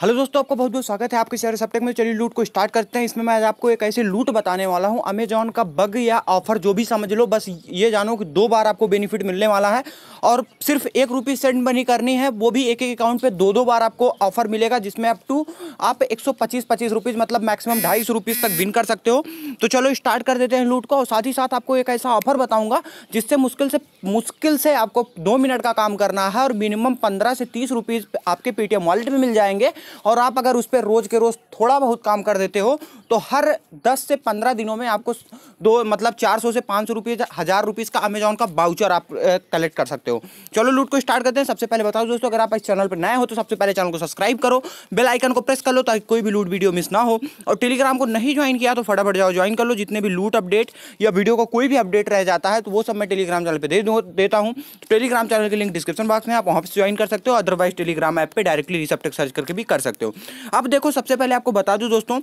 Hello दोस्तों, आपका बहुत बहुत स्वागत है आपके शेयर सप्टेक में। चलिए लूट को स्टार्ट करते हैं। इसमें मैं आज आपको एक ऐसी लूट बताने वाला हूँ। अमेजॉन का बग या ऑफ़र जो भी समझ लो, बस ये जानो कि दो बार आपको बेनिफिट मिलने वाला है। और सिर्फ़ एक रुपी सेंड मनी करनी है, वो भी एक एक अकाउंट पे दो दो बार आपको ऑफ़र मिलेगा, जिसमें अप टू आप एक सौ मतलब मैक्सिमम ढाई तक विन कर सकते हो। तो चलो स्टार्ट कर देते हैं लूट को, और साथ ही साथ आपको एक ऐसा ऑफ़र बताऊँगा, जिससे मुश्किल से मुश्किल से आपको दो मिनट का काम करना है, और मिनिमम पंद्रह से तीस आपके पेटीएम वॉलेट में मिल जाएँगे। और आप अगर उस पर रोज़ के रोज़ थोड़ा बहुत काम कर देते हो तो हर दस से पंद्रह दिनों में आपको दो मतलब चार सौ से पाँच सौ रुपये, हज़ार रुपीज़ का अमेजोन का बाउचर आप कलेक्ट कर सकते हो। चलो लूट को स्टार्ट करते हैं। सबसे पहले बताओ दोस्तों, अगर आप इस चैनल पर नए हो तो सबसे पहले चैनल को सब्सक्राइब करो बेल आइकन को प्रेस कर लो, ताकि कोई भी लूट वीडियो मिस ना हो। और टेलीग्राम को नहीं ज्वाइन किया तो फटाफट जाओ ज्वाइन कर लो। जितने भी लूट अपडेट या वीडियो को कोई भी अपडेट रह जाता है तो वो सब मैं टेलीग्राम चैनल पर दे देता हूँ। टेलीग्राम चैनल की लिंक डिस्क्रिप्शन बॉक्स में आप वहाँ पर ज्वाइन कर सकते हो। अदरवाइज़ टेलीग्राम ऐप पर डायरेक्टली रिसेप्टेक सर्च करके भी कर सकते हो। अब देखो, सबसे पहले आपको बता दूँ दोस्तों,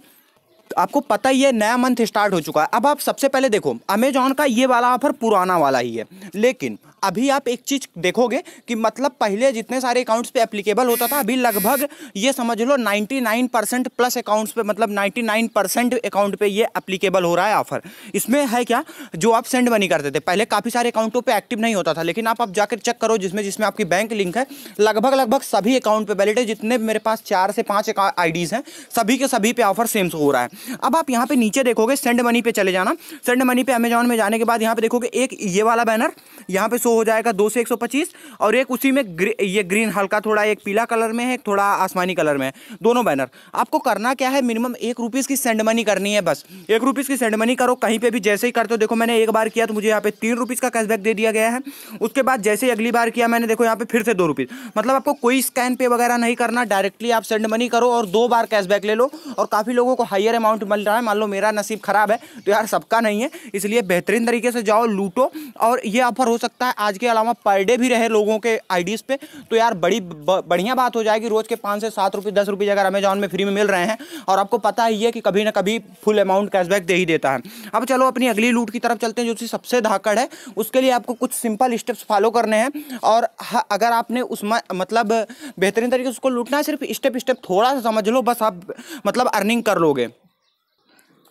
आपको पता ही है, नया मंथ स्टार्ट हो चुका है। अब आप सबसे पहले देखो अमेजॉन का ये वाला ऑफ़र पुराना वाला ही है। लेकिन अभी आप एक चीज़ देखोगे कि मतलब पहले जितने सारे अकाउंट्स पे एप्लीकेबल होता था, अभी लगभग ये समझ लो 99 परसेंट प्लस अकाउंट्स पे मतलब 99 परसेंट अकाउंट पे ये एप्लीकेबल हो रहा है ऑफ़र इसमें है क्या? जो आप सेंड मनी करते थे, पहले काफ़ी सारे अकाउंटों पर एक्टिव नहीं होता था, लेकिन आप अब जाकर चेक करो जिसमें जिसमें आपकी बैंक लिंक है, लगभग लगभग सभी अकाउंट पर वैलिड है, जितने मेरे पास चार से पाँच आई हैं, सभी के सभी पे ऑफ़र सेम हो रहा है. अब आप यहाँ पे नीचे देखोगे सेंड मनी पे चले जाना. सेंड मनी पे अमेजॉन में जाने के बाद यहाँ पे देखोगे एक ये वाला बैनर यहाँ पे शो हो जाएगा दो से एक सौ पच्चीस और एक उसी में ग्री, ये ग्रीन हल्का थोड़ा एक पीला कलर में है एक थोड़ा आसमानी कलर में है। दोनों बैनर। आपको करना क्या है मिनिमम एक रुपीज़ की सेंड मनी करनी है बस। एक रुपीज़ की सेंड मनी करो कहीं पर भी जैसे ही करते हो देखो मैंने एक बार किया तो मुझे यहाँ पे तीन रुपीज़ का कैशबैक दे दिया गया है। उसके बाद जैसे ही अगली बार किया मैंने देखो यहाँ पे फिर से दो रुपीज़ मतलब आपको कोई स्कैन पे वगैरह नहीं करना डायरेक्टली आप सेंड मनी करो और दो बार कैशबैक ले लो और काफ़ी लोगों को हाइयर अमाउंट मिल रहा है। मान लो मेरा नसीब खराब है तो यार सबका नहीं है इसलिए बेहतरीन तरीके से जाओ लूटो और ये ऑफ़र हो सकता है आज के अलावा पर डे भी रहे लोगों के आईडीज़ पे। तो यार बड़ी बढ़िया बात हो जाएगी। रोज़ के पाँच से सात रुपये, दस रुपये अगर अमेजॉन में फ्री में मिल रहे हैं और आपको पता ही है कि कभी ना कभी फुल अमाउंट कैशबैक दे ही देता है। अब चलो अपनी अगली लूट की तरफ़ चलते हैं, जो कि सबसे धाकड़ है। उसके लिए आपको कुछ सिंपल स्टेप्स फॉलो करने हैं। और अगर आपने उसमें मतलब बेहतरीन तरीके से उसको लूटना है, सिर्फ़ स्टेप स्टेप थोड़ा सा समझ लो, बस आप मतलब अर्निंग कर लोगे।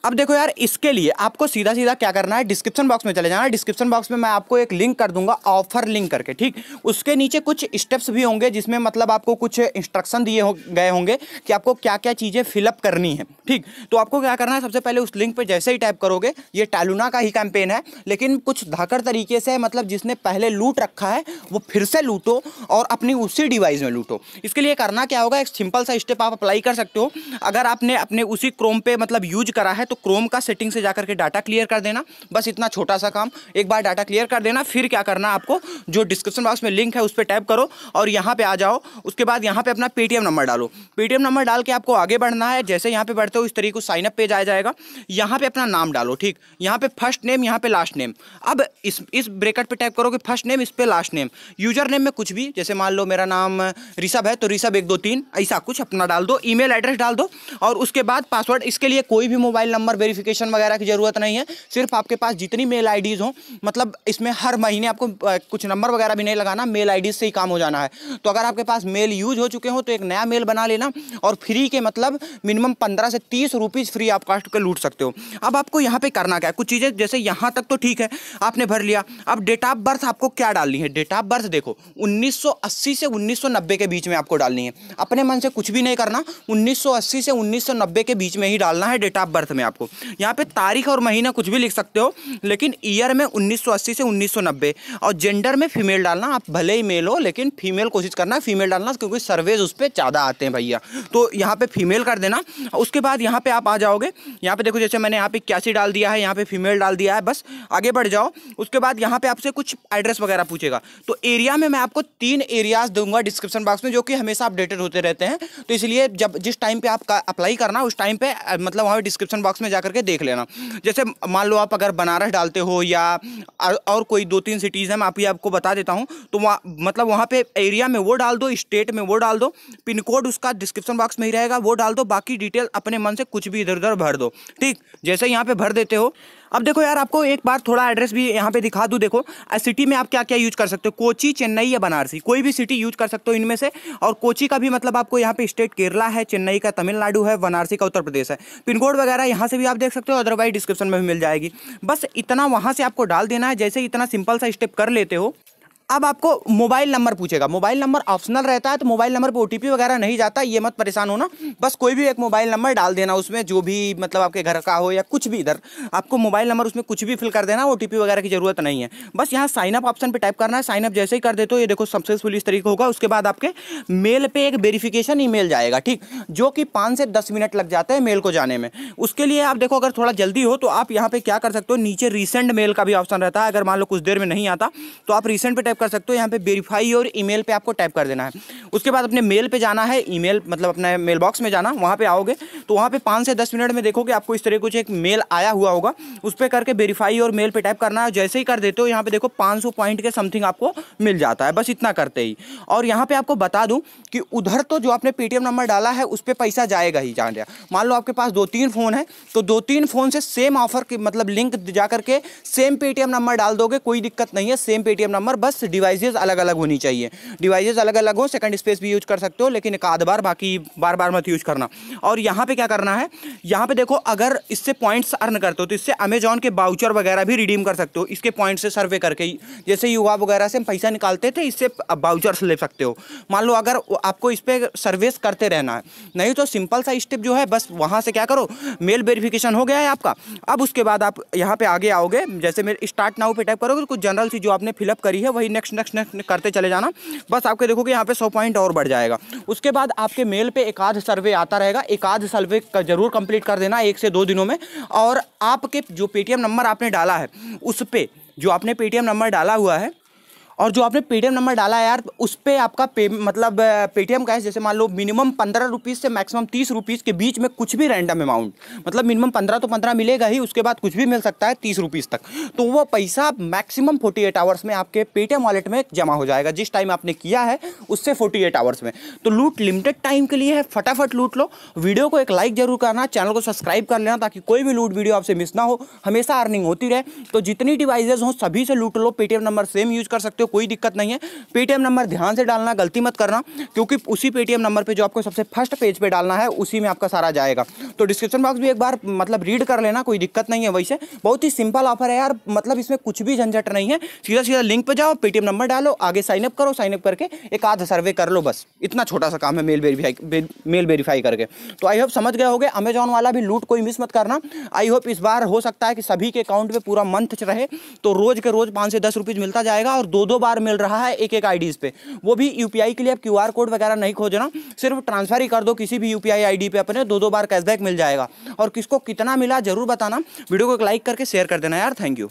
अब देखो यार इसके लिए आपको सीधा सीधा क्या करना है? डिस्क्रिप्शन बॉक्स में चले जाना डिस्क्रिप्शन बॉक्स में मैं आपको एक लिंक कर दूँगा ऑफ़र लिंक करके ठीक? उसके नीचे कुछ स्टेप्स भी होंगे जिसमें मतलब आपको कुछ इंस्ट्रक्शन दिए हो, गए होंगे कि आपको क्या क्या चीज़ें फिलअप करनी है ठीक? तो आपको क्या करना है सबसे पहले उस लिंक पर जैसे ही टाइप करोगे ये टैलुना का ही कैंपेन है लेकिन कुछ धाकर तरीके से मतलब जिसने पहले लूट रखा है वो फिर से लूटो और अपनी उसी डिवाइस में लूटो। इसके लिए करना क्या होगा एक सिंपल सा स्टेप आप अप्लाई कर सकते हो। अगर आपने अपने उसी क्रोम पे मतलब यूज़ करा है तो क्रोम का सेटिंग से जाकर के डाटा क्लियर कर देना। बस इतना छोटा सा काम। एक बार डाटा क्लियर कर देना, फिर क्या करना आपको? जो डिस्क्रिप्शन बॉक्स में लिंक है, उस पर टैप करो और यहाँ पर आ जाओ। उसके बाद यहाँ पर अपना पेटीएम नंबर डालो। पेटीएम नंबर डाल के आपको आगे बढ़ना है। जैसे यहाँ पर बढ़ते हो, इस तरीके को साइनअप पेज आ जाएगा। यहाँ पर अपना नाम डालो, ठीक? यहाँ पर फ़र्स्ट नेम यहाँ पर लास्ट नेम अब इस इस ब्रेकेट पे टाइप करो कि फ़र्स्ट नेम इस पर लास्ट नेम यूज़र नेम में कुछ भी, जैसे मान लो मेरा नाम ऋषभ है तो ऋषभ एक दो तीन, ऐसा कुछ अपना डाल दो। ईमेल एड्रेस डाल दो और उसके बाद पासवर्ड इसके लिए कोई भी मोबाइल नंबर वेरिफिकेशन वगैरह की ज़रूरत नहीं है। सिर्फ़ आपके पास जितनी मेल आईडीज़ हो मतलब इसमें हर महीने आपको कुछ नंबर वगैरह भी नहीं लगाना मेल आई से ही काम हो जाना है। तो अगर आपके पास मेल यूज़ हो चुके हो तो एक नया मेल बना लेना और फ्री के मतलब मिनिमम पंद्रह से तीस रुपीज़ फ्री आप कास्ट कर लूट सकते हो। अब आपको यहाँ पे करना क्या है? कुछ चीज़ें जैसे यहाँ तक तो ठीक है, आपने भर लिया। अब डेट ऑफ़ बर्थ आपको क्या डालनी है? डेट ऑफ़ बर्थ देखो 1980 से 1990 के बीच में आपको डालनी है। अपने मन से कुछ भी नहीं करना 1980 से 1990 के बीच में ही डालना है डेट ऑफ़ बर्थ में आपको। यहाँ पे तारीख और महीना कुछ भी लिख सकते हो, लेकिन ईयर में 1980 से 1990 और जेंडर में फीमेल डालना, आप भले ही मेल हो, लेकिन फीमेल कोशिश करना फीमेल डालना, क्योंकि सर्वेज उस पर ज़्यादा आते हैं भैया। तो यहाँ पर फीमेल कर देना। उसके बाद यहाँ पर आप आ जाओगे। यहाँ पर देखो, जैसे मैंने यहाँ पर इक्यासी डाल दिया है, यहाँ पर फीमेल डाल दिया है, बस आगे बढ़ जाओ। उसके बाद यहाँ पर आपसे कुछ एड्रेस वगैरह पूछेगा। तो एरिया में मैं आपको तीन एरियाज़ दूँगा डिस्क्रिप्शन बॉक्स में, जो कि हमेशा अपडेटेड होते रहते हैं। तो इसलिए जब जिस टाइम पे आप अप्लाई करना, उस टाइम पे मतलब वहाँ डिस्क्रिप्शन बॉक्स में जाकर के देख लेना। जैसे मान लो आप अगर बनारस डालते हो या और कोई दो तीन सिटीज़ हैं, मैं आप आपको बता देता हूँ तो वहाँ मतलब वहाँ पे एरिया में वो डाल दो स्टेट में वो डाल दो पिन कोड उसका डिस्क्रिप्शन बॉक्स में ही रहेगा, वो डाल दो, बाकी डिटेल अपने मन से कुछ भी इधर उधर भर दो। ठीक? जैसे यहाँ पे भर देते हो। अब देखो यार, आपको एक बार थोड़ा एड्रेस भी यहाँ पे दिखा दूँ, देखो सिटी में आप क्या क्या यूज़ कर सकते हो? कोची, चेन्नई या बनारसी? कोई भी सिटी यूज़ कर सकते हो इनमें से। और कोची का भी मतलब आपको यहाँ पे स्टेट केरला है, चेन्नई का तमिलनाडु है, बनारसी का उत्तर प्रदेश है। पिन कोड वगैरह से भी आप देख सकते हो अदरवाइज़ डिस्क्रिप्शन में भी मिल जाएगी। बस इतना वहाँ से आपको डाल देना है, जैसे इतना सिंपल सा स्टेप कर लेते हो अब आपको मोबाइल नंबर पूछेगा। मोबाइल नंबर ऑप्शनल रहता है तो मोबाइल नंबर पर ओटीपी वगैरह नहीं जाता, ये मत परेशान होना। बस कोई भी एक मोबाइल नंबर डाल देना उसमें, जो भी मतलब आपके घर का हो या कुछ भी इधर। आपको मोबाइल नंबर उसमें कुछ भी फिल कर देना ओटीपी वगैरह की ज़रूरत नहीं है। बस यहाँ साइनअप ऑप्शन पर टाइप करना है साइनअप जैसे ही कर देते हो, ये देखो सक्सेसफुल इस तरीके होगा, उसके बाद आपके मेल पर एक वेरीफिकेशन ई जाएगा, ठीक? जो कि पाँच से दस मिनट लग जाते हैं मेल को जाने में। उसके लिए आप देखो, अगर थोड़ा जल्दी हो तो आप यहाँ पे क्या कर सकते हो, नीचे रिसेंट मेल का भी ऑप्शन रहता है, अगर मान लो कुछ देर में नहीं आता तो आप रिसेंट पे टाइप कर सकते हो, यहाँ पे वेरीफाई और ईमेल पे आपको टाइप कर देना है। उसके बाद अपने मेल पे जाना है ईमेल मतलब अपने मेल बॉक्स में जाना, वहाँ पे आओगे तो वहाँ पे पाँच से दस मिनट में देखोगे आपको इस तरह कुछ एक मेल आया हुआ होगा, उस पर करके वेरीफाई और मेल पे टाइप करना है, जैसे ही कर देते हो, यहाँ पे देखो पाँच पॉइंट के समथिंग आपको मिल जाता है, बस इतना करते ही। और यहाँ पे आपको बता दूँ कि उधर तो जो आपने पेटीएम नंबर डाला है, उस पर पैसा जाएगा ही, जान लिया। मान लो आपके पास दो तीन फ़ोन है तो दो तीन फ़ोन से सेम ऑफ़र के मतलब लिंक जा करके सेम पेटीएम नंबर डाल दोगे, कोई दिक्कत नहीं है सेम पेटीएम नंबर बस डिवाइसेज अलग अलग होनी चाहिए। डिवाइसेज अलग अलग हो सेकंड स्पेस भी यूज़ कर सकते हो, लेकिन एक आध बार बाकी बार बार मत यूज़ करना। और यहाँ पे क्या करना है? यहाँ पे देखो, अगर इससे पॉइंट्स अर्न करते हो तो इससे अमेजॉन के बाउचर वगैरह भी रिडीम कर सकते हो। इसके पॉइंट से सर्वे करके, जैसे युवा वगैरह से हम पैसा निकालते थे, इससे बाउचर्स ले सकते हो। मान लो, अगर आपको इस पर सर्विस करते रहना है, नहीं तो सिंपल सा स्टेप जो है, बस वहाँ से क्या करो मेल वेरिफिकेशन हो गया है आपका। अब उसके बाद आप यहाँ पे आगे आओगे, जैसे मेरे स्टार्ट नाउ पे टाइप करोगे कुछ जनरल सी जो आपने फिलअप करी है, वही नेक्स्ट नेक्स्ट नेक्स्ट करते चले जाना। बस आपके देखो कि यहाँ पे सौ पॉइंट और बढ़ जाएगा। उसके बाद आपके मेल पे एक आध सर्वे आता रहेगा। एक आध सर्वे का ज़रूर कंप्लीट कर देना एक से दो दिनों में। और आपके जो पेटीएम नंबर आपने डाला है, उस पर जो आपने पेटीएम नंबर डाला हुआ है और जो आपने पेटीएम नंबर डाला है यार, उस पर आपका पे मतलब पेटीएम कैश जैसे मान लो मिनिमम पंद्रह रुपीज़ से मैक्सिमम तीस रुपीज़ के बीच में कुछ भी रैंडम अमाउंट मतलब मिनिमम पंद्रह तो पंद्रह मिलेगा ही, उसके बाद कुछ भी मिल सकता है तीस रुपीज़ तक। तो वो पैसा मैक्सिमम फोर्टी एट आवर्स में आपके पेटीएम वॉलेट में जमा हो जाएगा, जिस टाइम आपने किया है, उससे फोर्टी एट आवर्स में। तो लूट लिमिटेड टाइम के लिए है, फटाफट लूट लो। वीडियो को एक लाइक ज़रूर करना चैनल को सब्सक्राइब कर लेना, ताकि कोई भी लूट वीडियो आपसे मिस ना हो, हमेशा अर्निंग होती रहे। तो जितनी डिवाइसेज हो, सभी से लूट लो पेटीएम नंबर सेम यूज़ कर सकते हो। कोई दिक्कत नहीं है। पेटीएम नंबर ध्यान से डालना, गलती मत करना, क्योंकि उसी पेटीएम नंबर पे जो आपको सबसे फ़र्स्ट पेज पे डालना है, उसी में आपका सारा जाएगा। तो डिस्क्रिप्शन बॉक्स भी एक बार मतलब रीड कर लेना, कोई दिक्कत नहीं है वैसे बहुत ही सिंपल ऑफ़र है यार मतलब इसमें कुछ भी झंझट नहीं है। सीधा सीधा लिंक पर जाओ पेटीएम नंबर डालो, आगे साइनअप करो साइनअप करके एक आध सर्वे कर लो बस। इतना छोटा सा काम है मेल वेरीफाई मेल वेरीफाई करके। तो आई होप समझ गए होगे अमेजॉन वाला भी लूट कोई मिस मत करना। आई होप इस बार हो सकता है कि सभी के अकाउंट में पूरा मंथ रहे तो रोज के रोज पाँच से दस रुपीज़ मिलता जाएगा और दो दो बार मिल रहा है एक एक आईडीज़ पे। वो भी यूपीआई के लिए आप क्यूआर कोड वगैरह नहीं खोजना सिर्फ़ ट्रांसफ़र ही कर दो किसी भी यूपीआई आईडी पे अपने दो दो बार कैशबैक मिल जाएगा। और किसको कितना मिला ज़रूर बताना, वीडियो को एक लाइक करके शेयर कर देना यार थैंक यू